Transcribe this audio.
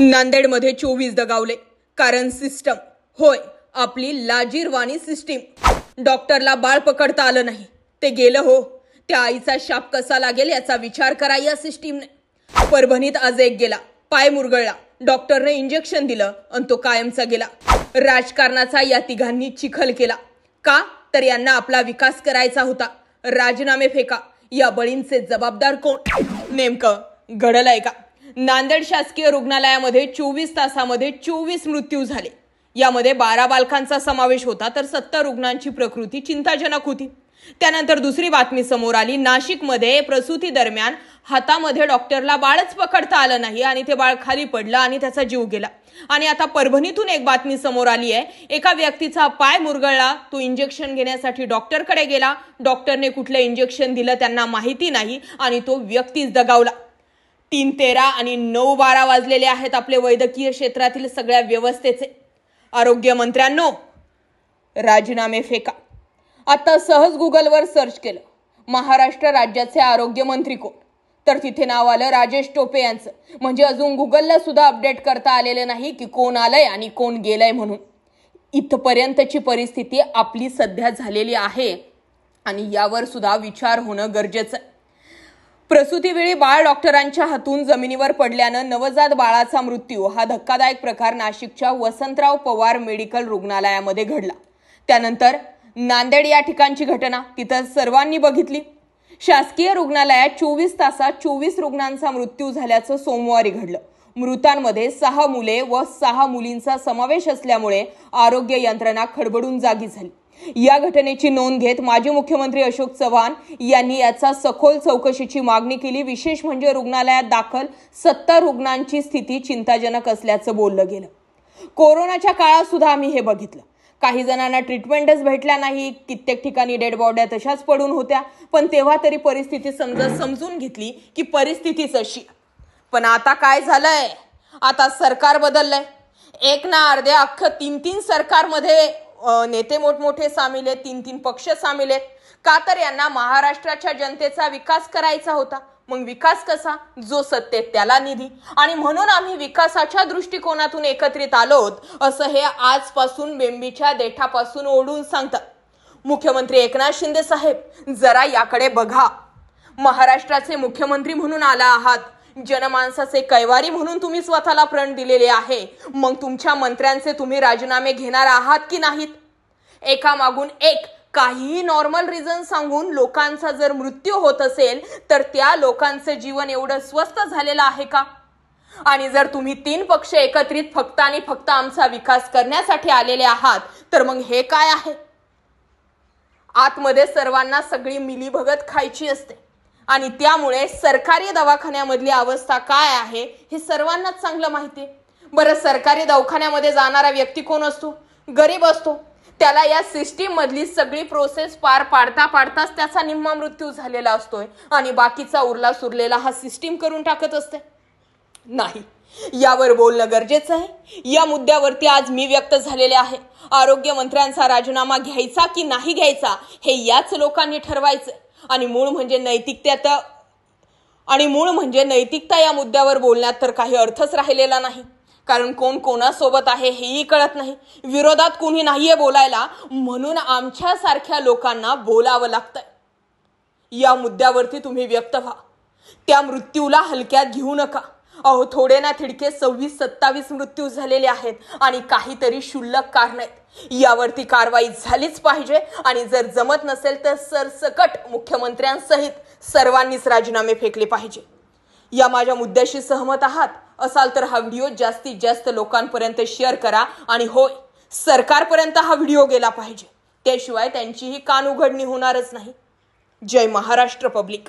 नांदेडमध्ये चोवीस दगावले. कारण सिस्टम होय आपली लाजीरवाणी सिस्टीम डॉक्टरला बाळ पकडता आलं नाही. ते गेलं हो. त्या आईचा शाप कसा लागेल याचा विचार करा या सिस्टीमने परभणीत आज एक गेला. पाय मुरगळला. डॉक्टरने इंजेक्शन दिलं आणि तो कायमचा गेला. राजकारणाचा या तिघांनी चिखल केला. का? तर यांना आपला विकास करायचा होता. राजीनामे फेका. या बळींचे जबाबदार कोण? नेमकं घडलंय का? नांदेड शासकीय रुग्णालयामध्ये चोवीस तासामध्ये चोवीस मृत्यू झाले. यामध्ये बारा बालकांचा समावेश होता तर सत्तर रुग्णांची प्रकृती चिंताजनक होती. त्यानंतर दुसरी बातमी समोर आली. नाशिकमध्ये प्रसूती दरम्यान हातामध्ये डॉक्टरला बाळच पकडता आलं नाही आणि ते बाळ खाली पडलं आणि त्याचा जीव गेला. आणि आता परभणीतून एक बातमी समोर आली आहे एका व्यक्तीचा पाय मुरगळला. तो इंजेक्शन घेण्यासाठी डॉक्टरकडे गेला. डॉक्टरने कुठलं इंजेक्शन दिलं त्यांना माहिती नाही आणि तो व्यक्तीच दगावला. तीन तेरा आणि नऊ बारा वाजलेले आहेत आपले वैद्यकीय क्षेत्रातील सगळ्या व्यवस्थेचे. आरोग्य मंत्र्यांनो राजीनामे फेका. आता सहज गुगलवर सर्च केलं. महाराष्ट्र राज्याचे आरोग्यमंत्री कोण? तर तिथे नाव आलं राजेश टोपे यांचं. म्हणजे अजून गुगलला सुद्धा अपडेट करता आलेलं नाही की कोण आलंय आणि कोण गेलंय म्हणून. इथपर्यंतची परिस्थिती आपली सध्या झालेली आहे आणि यावर सुद्धा विचार होणं गरजेचं आहे. प्रसूतीवेळी बाळ डॉक्टरांच्या हातून जमिनीवर पडल्यानं नवजात बाळाचा मृत्यू हा धक्कादायक प्रकार नाशिकच्या वसंतराव पवार मेडिकल रुग्णालयामध्ये घडला. त्यानंतर नांदेड या ठिकाणची घटना तिथं सर्वांनी बघितली. शासकीय रुग्णालयात चोवीस तासात चोवीस रुग्णांचा मृत्यू झाल्याचं सोमवारी घडलं. मृतांमध्ये सहा मुले व सहा मुलींचा समावेश असल्यामुळे आरोग्य यंत्रणा खडबडून जागी झाली. या घटनेची नोंद घेत माजी मुख्यमंत्री अशोक चव्हाण यांनी याचा सखोल चौकशीची मागणी केली. विशेष म्हणजे रुग्णालयात दाखल सत्तर रुग्णांची स्थिती चिंताजनक असल्याचं बोललं गेलं. कोरोनाच्या काळात सुद्धा आम्ही हे बघितलं. काही जणांना ट्रीटमेंटच भेटल्या नाही. कित्येक ठिकाणी डेड बॉड्या तशाच पडून होत्या. पण तेव्हा तरी परिस्थिती समजा समजून घेतली की परिस्थितीच अशी पण आता काय झालंय? आता सरकार बदललंय. एक ना अर्धे अख्खं तीन तीन सरकारमध्ये नेते मोठमोठे सामील आहेत तीन तीन पक्ष सामील आहेत. का तर यांना महाराष्ट्राच्या जनतेचा विकास करायचा होता. मग विकास कसा? जो सत्तेत त्याला निधी. आणि म्हणून आम्ही विकासाच्या दृष्टिकोनातून एकत्रित आलोत असं हे आजपासून बेंबीच्या देठापासून ओढून सांगतात. मुख्यमंत्री एकनाथ शिंदे साहेब जरा याकडे बघा. महाराष्ट्राचे मुख्यमंत्री म्हणून आला आहात. जनमानसाचे कैवारी म्हणून तुम्ही स्वतःला प्रण दिलेले आहे. मग तुमच्या मंत्र्यांचे तुम्ही राजीनामे घेणार आहात की नाहीत? एका मागून एक काहीही नॉर्मल रिझन सांगून लोकांचा जर मृत्यू होत असेल तर त्या लोकांचं जीवन एवढं स्वस्त झालेलं आहे का? आणि जर तुम्ही तीन पक्ष एकत्रित फक्त आणि फक्त आमचा विकास करण्यासाठी आलेले आहात तर मग हे काय आहे? आतमध्ये सर्वांना सगळी मिलीभगत खायची असते. आणि त्यामुळे सरकारी दवाखान्यामधली अवस्था काय आहे हे सर्वांनाच चांगलं माहिती आहे. बरं सरकारी दवाखान्यामध्ये जाणारा व्यक्ती कोण असतो? गरीब असतो. त्याला या सिस्टीम मधली सगळी प्रोसेस पार पाडता पाडताच त्याचा निम्मा मृत्यू झालेला असतोय. आणि बाकीचा उरला सुरलेला हा सिस्टीम करून टाकत असते. नाही यावर बोलणं गरजेचं आहे. या मुद्द्यावरती आज मी व्यक्त झालेले आहे. आरोग्य मंत्र्यांचा राजीनामा घ्यायचा की नाही घ्यायचा हे याच लोकांनी ठरवायचं आणि मूळ म्हणजे नैतिकता आणि मूळ म्हणजे नैतिकता या मुद्द्यावर बोलण्यात तर काही अर्थच राहिलेला नाही. कारण कोण कोणासोबत आहे हेही कळत नाही. विरोधात कोणी नाहीये बोलायला म्हणून आमच्यासारख्या लोकांना बोलावं लागतंय. या मुद्द्यावरती तुम्ही व्यक्त व्हा. त्या मृत्यूला हलक्यात घेऊ नका. अहो थोडे ना थिडके सव्वीस सत्तावीस मृत्यू झालेले आहेत आणि काहीतरी क्षुल्लक कारण आहेत. यावरती कारवाई झालीच पाहिजे आणि जर जमत नसेल तर सरसकट मुख्यमंत्र्यांसहित सर्वांनीच राजीनामे फेकले पाहिजे. या माझ्या मुद्द्याशी सहमत आहात? असाल तर हा व्हिडिओ जास्तीत जास्त लोकांपर्यंत शेअर करा आणि होय सरकारपर्यंत हा व्हिडिओ गेला पाहिजे. त्याशिवाय त्यांचीही कान उघडणी होणारच नाही. जय महाराष्ट्र पब्लिक.